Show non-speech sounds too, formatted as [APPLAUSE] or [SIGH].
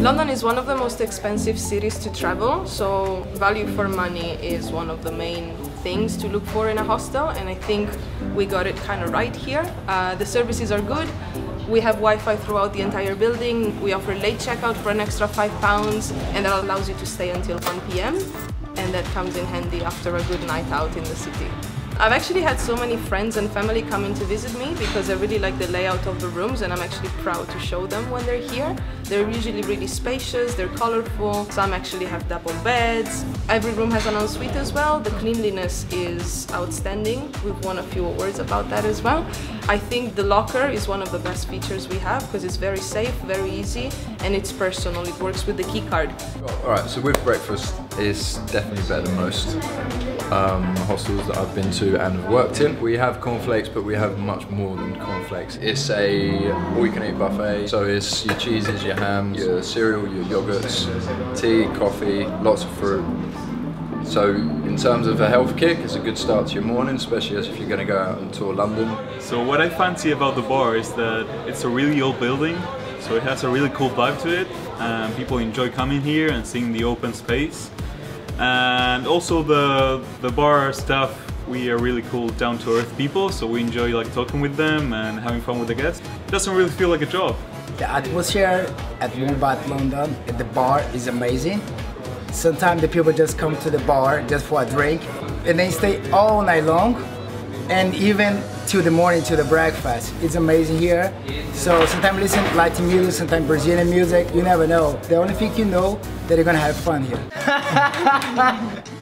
London is one of the most expensive cities to travel, so value for money is one of the main things to look for in a hostel, and I think we got it kind of right here. Uh, the services are good. We have Wi-Fi throughout the entire building. We offer late checkout for an extra five pounds, and that allows you to stay until 1 p.m. And that comes in handy after a good night out in the city. I've actually had so many friends and family coming to visit me because I really like the layout of the rooms and I'm actually proud to show them when they're here. They're usually really spacious, they're colorful, some actually have double beds. Every room has an ensuite as well. The cleanliness is outstanding. We've won a few awards about that as well. I think the locker is one of the best features we have because it's very safe, very easy and it's personal. It works with the key card. Alright, so with breakfast, it's definitely better than most um, hostels that I've been to and have worked in. We have cornflakes, but we have much more than cornflakes. It's a all-you-can-eat buffet, so it's your cheeses, your hams, your cereal, your yogurts, tea, coffee, lots of fruit. So in terms of a health kick, it's a good start to your morning, especially as if you're going to go out and tour London. So what I fancy about the bar is that it's a really old building, so it has a really cool vibe to it. And people enjoy coming here and seeing the open space and also the the bar staff we are really cool down to earth people so we enjoy like talking with them and having fun with the guests. It doesn't really feel like a job. The atmosphere at Wombat London at the bar is amazing. Sometimes the people just come to the bar just for a drink and they stay all night long and even till the morning to the breakfast. It's amazing here. So sometimes listen Latin music, sometimes Brazilian music. You never know. The only thing you know that you're gonna have fun here. [LAUGHS]